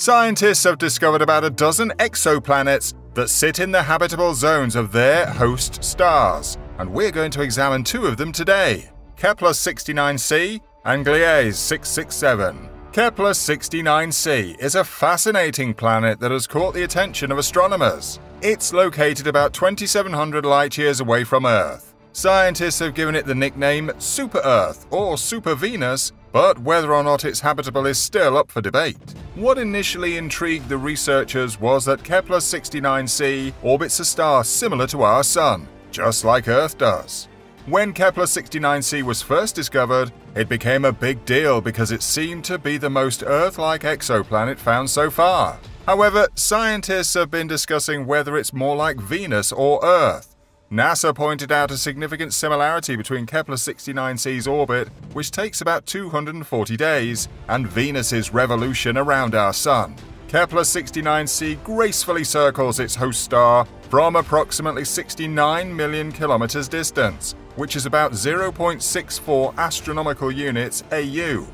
Scientists have discovered about a dozen exoplanets that sit in the habitable zones of their host stars, and we're going to examine two of them today Kepler 69c and Gliese 667. Kepler 69c is a fascinating planet that has caught the attention of astronomers. It's located about 2700 light years away from Earth. Scientists have given it the nickname Super Earth or Super Venus, but whether or not it's habitable is still up for debate. What initially intrigued the researchers was that Kepler 69c orbits a star similar to our Sun, just like Earth does. When Kepler 69c was first discovered, it became a big deal because it seemed to be the most Earth-like exoplanet found so far. However, scientists have been discussing whether it's more like Venus or Earth. NASA pointed out a significant similarity between Kepler 69c's orbit, which takes about 240 days, and Venus's revolution around our Sun. Kepler 69c gracefully circles its host star from approximately 69 million kilometers distance, which is about 0.64 astronomical units AU.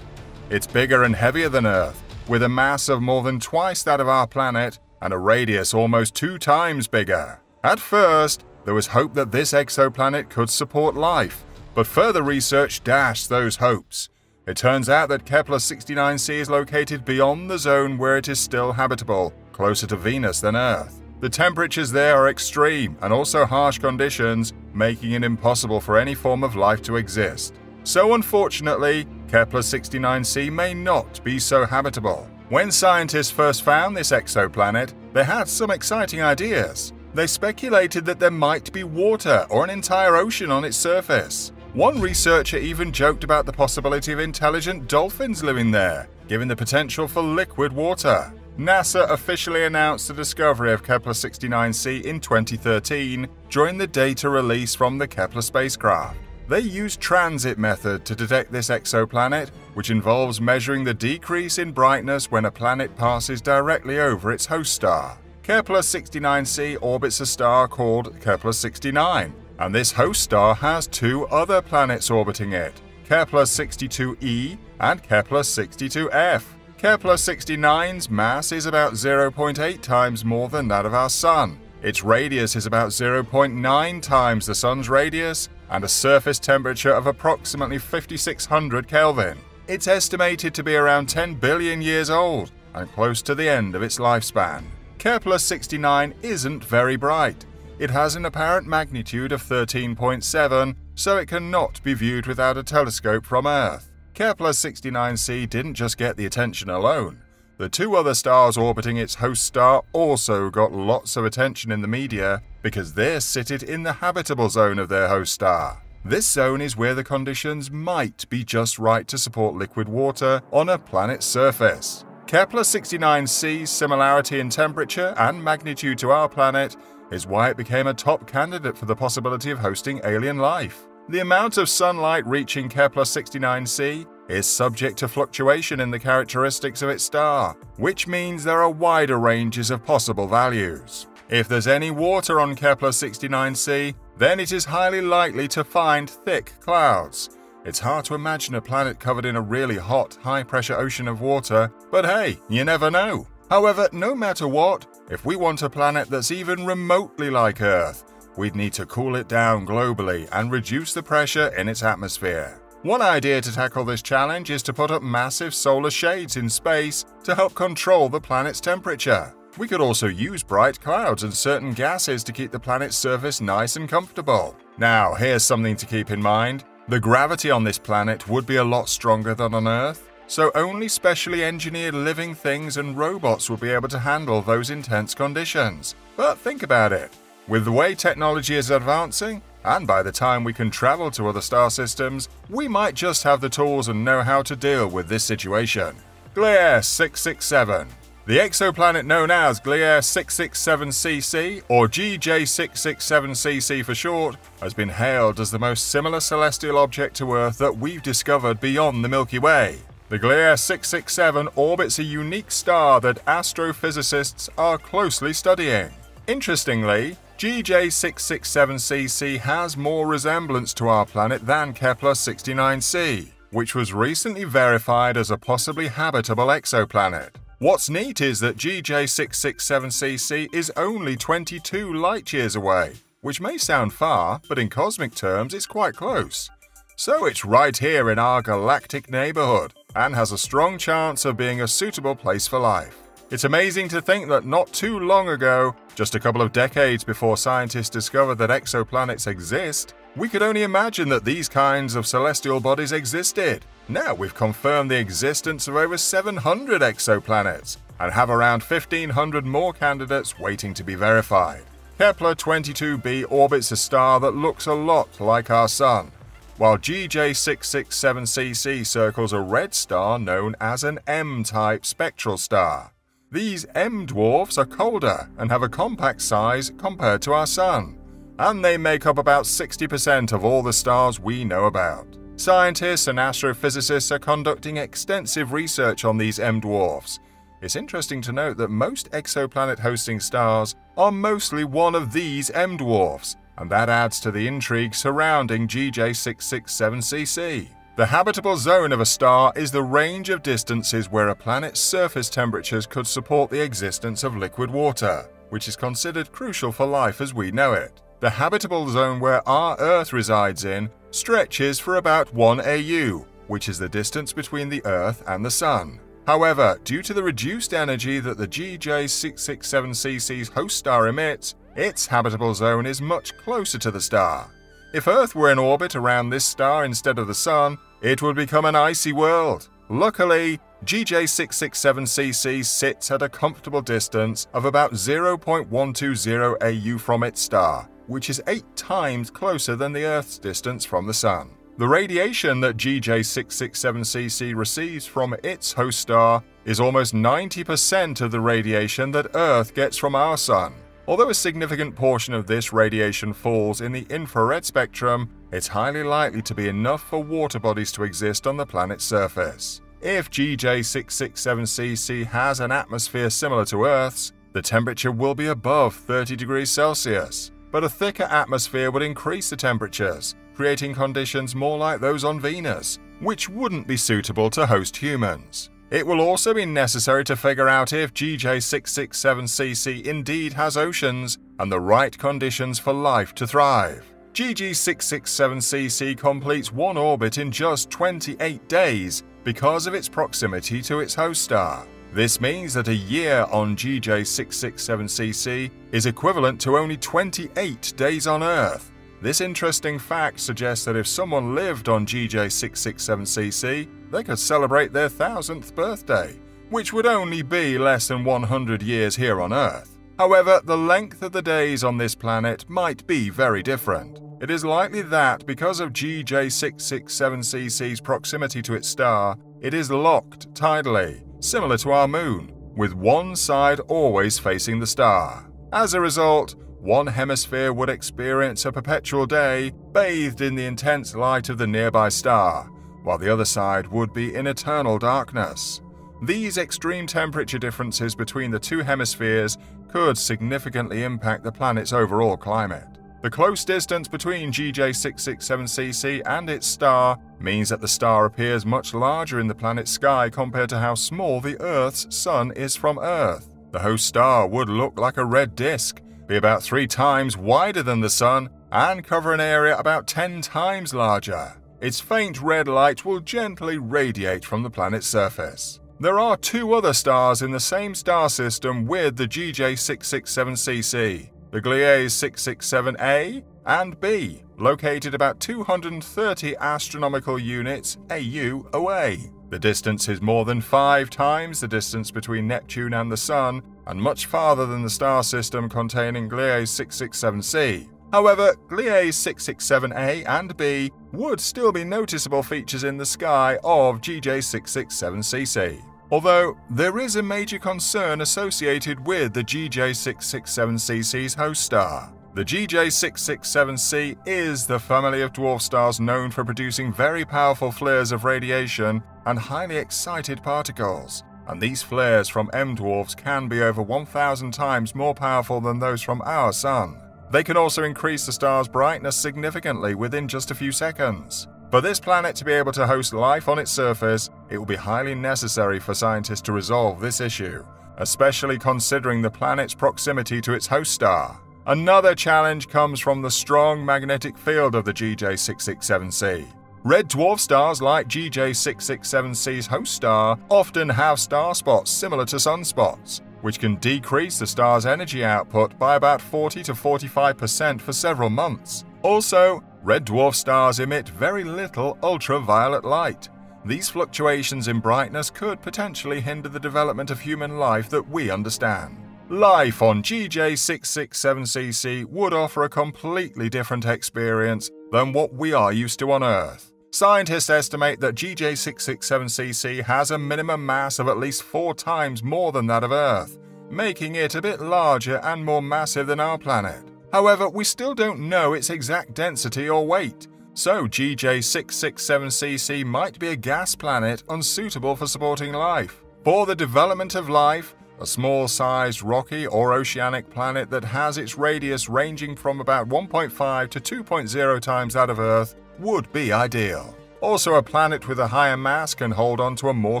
It's bigger and heavier than Earth, with a mass of more than twice that of our planet and a radius almost two times bigger. At first, there was hope that this exoplanet could support life, but further research dashed those hopes. It turns out that Kepler 69c is located beyond the zone where it is still habitable, closer to Venus than Earth. The temperatures there are extreme and also harsh conditions, making it impossible for any form of life to exist. So unfortunately, Kepler 69c may not be so habitable. When scientists first found this exoplanet, they had some exciting ideas. They speculated that there might be water or an entire ocean on its surface. One researcher even joked about the possibility of intelligent dolphins living there, given the potential for liquid water. NASA officially announced the discovery of Kepler 69c in 2013 during the data release from the Kepler spacecraft. They used transit method to detect this exoplanet, which involves measuring the decrease in brightness when a planet passes directly over its host star. Kepler 69c orbits a star called Kepler 69, and this host star has two other planets orbiting it, Kepler 62e and Kepler 62f. Kepler 69's mass is about 0.8 times more than that of our Sun. Its radius is about 0.9 times the Sun's radius, and a surface temperature of approximately 5600 Kelvin. It's estimated to be around 10 billion years old and close to the end of its lifespan. Kepler 69 isn't very bright. It has an apparent magnitude of 13.7, so it cannot be viewed without a telescope from Earth. Kepler 69c didn't just get the attention alone. The two other stars orbiting its host star also got lots of attention in the media because they're sited in the habitable zone of their host star. This zone is where the conditions might be just right to support liquid water on a planet's surface. Kepler 69c's similarity in temperature and magnitude to our planet is why it became a top candidate for the possibility of hosting alien life. The amount of sunlight reaching Kepler 69c is subject to fluctuation in the characteristics of its star, which means there are wider ranges of possible values. If there's any water on Kepler 69c, then it is highly likely to find thick clouds. It's hard to imagine a planet covered in a really hot, high pressure ocean of water, but hey, you never know. However, no matter what, if we want a planet that's even remotely like Earth, we'd need to cool it down globally and reduce the pressure in its atmosphere. One idea to tackle this challenge is to put up massive solar shades in space to help control the planet's temperature. We could also use bright clouds and certain gases to keep the planet's surface nice and comfortable. Now, here's something to keep in mind. The gravity on this planet would be a lot stronger than on Earth, so only specially engineered living things and robots will be able to handle those intense conditions. But think about it. With the way technology is advancing, and by the time we can travel to other star systems, we might just have the tools and know how to deal with this situation. Gliese 667 The exoplanet known as Gliese 667cc, or GJ667cc for short, has been hailed as the most similar celestial object to Earth that we've discovered beyond the Milky Way. The Gliese 667 orbits a unique star that astrophysicists are closely studying. Interestingly, GJ667cc has more resemblance to our planet than Kepler 69c, which was recently verified as a possibly habitable exoplanet. What's neat is that GJ667cc is only 22 light years away, which may sound far, but in cosmic terms it's quite close. So it's right here in our galactic neighborhood and has a strong chance of being a suitable place for life. It's amazing to think that not too long ago, just a couple of decades before scientists discovered that exoplanets exist, we could only imagine that these kinds of celestial bodies existed. Now we've confirmed the existence of over 700 exoplanets and have around 1500 more candidates waiting to be verified. Kepler 22b orbits a star that looks a lot like our Sun, while GJ667cc circles a red star known as an M-type spectral star. These M dwarfs are colder and have a compact size compared to our Sun, and they make up about 60% of all the stars we know about. Scientists and astrophysicists are conducting extensive research on these M dwarfs. It's interesting to note that most exoplanet hosting stars are mostly one of these M dwarfs, and that adds to the intrigue surrounding GJ667cc. The habitable zone of a star is the range of distances where a planet's surface temperatures could support the existence of liquid water, which is considered crucial for life as we know it. The habitable zone where our Earth resides in stretches for about 1 AU, which is the distance between the Earth and the Sun. However, due to the reduced energy that the GJ667cc's host star emits, its habitable zone is much closer to the star. If Earth were in orbit around this star instead of the Sun, it would become an icy world. Luckily, GJ667cc sits at a comfortable distance of about 0.120 AU from its star, which is 8 times closer than the Earth's distance from the Sun. The radiation that GJ667cc receives from its host star is almost 90% of the radiation that Earth gets from our Sun. Although a significant portion of this radiation falls in the infrared spectrum, it's highly likely to be enough for water bodies to exist on the planet's surface. If GJ667cc has an atmosphere similar to Earth's, the temperature will be above 30 degrees Celsius, but a thicker atmosphere would increase the temperatures, creating conditions more like those on Venus, which wouldn't be suitable to host humans. It will also be necessary to figure out if GJ667cc indeed has oceans and the right conditions for life to thrive. GJ667cc completes one orbit in just 28 days because of its proximity to its host star. This means that a year on GJ667cc is equivalent to only 28 days on Earth. This interesting fact suggests that if someone lived on GJ667cc, they could celebrate their thousandth birthday, which would only be less than 100 years here on Earth. However, the length of the days on this planet might be very different. It is likely that because of GJ667cc's proximity to its star, it is locked tidally, similar to our moon, with one side always facing the star. As a result, one hemisphere would experience a perpetual day bathed in the intense light of the nearby star, while the other side would be in eternal darkness. These extreme temperature differences between the two hemispheres could significantly impact the planet's overall climate. The close distance between GJ667cc and its star means that the star appears much larger in the planet's sky compared to how small the Earth's sun is from Earth. The host star would look like a red disk, be about three times wider than the Sun, and cover an area about 10 times larger. Its faint red light will gently radiate from the planet's surface. There are two other stars in the same star system with the GJ667cc, the Gliese 667a and b, located about 230 astronomical units AU away. The distance is more than five times the distance between Neptune and the Sun, and much farther than the star system containing Gliese 667c. However, Gliese 667a and b would still be noticeable features in the sky of GJ667cc. Although there is a major concern associated with the GJ667cc's host star. The GJ667c is the family of dwarf stars known for producing very powerful flares of radiation and highly excited particles, and these flares from M dwarfs can be over 1,000 times more powerful than those from our Sun. They can also increase the star's brightness significantly within just a few seconds. For this planet to be able to host life on its surface, it will be highly necessary for scientists to resolve this issue, especially considering the planet's proximity to its host star. Another challenge comes from the strong magnetic field of the GJ667c. Red dwarf stars like GJ667c's host star often have star spots similar to sunspots, which can decrease the star's energy output by about 40 to 45% for several months. Also, red dwarf stars emit very little ultraviolet light. These fluctuations in brightness could potentially hinder the development of human life that we understand. Life on GJ667cc would offer a completely different experience than what we are used to on Earth. Scientists estimate that GJ667cc has a minimum mass of at least four times more than that of Earth, making it a bit larger and more massive than our planet. However, we still don't know its exact density or weight, so GJ667cc might be a gas planet unsuitable for supporting life. For the development of life, a small sized rocky or oceanic planet that has its radius ranging from about 1.5 to 2.0 times that of Earth would be ideal. Also, a planet with a higher mass can hold on to a more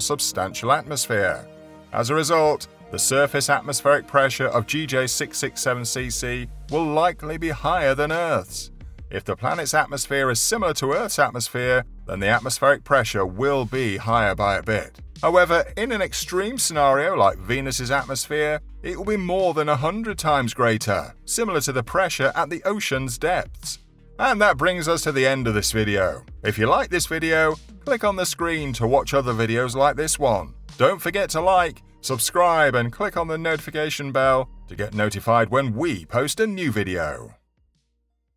substantial atmosphere. As a result, the surface atmospheric pressure of GJ667cc will likely be higher than Earth's. If the planet's atmosphere is similar to Earth's atmosphere, then the atmospheric pressure will be higher by a bit. However, in an extreme scenario like Venus's atmosphere, it will be more than 100 times greater, similar to the pressure at the ocean's depths. And that brings us to the end of this video. If you like this video, click on the screen to watch other videos like this one. Don't forget to like, subscribe and click on the notification bell to get notified when we post a new video.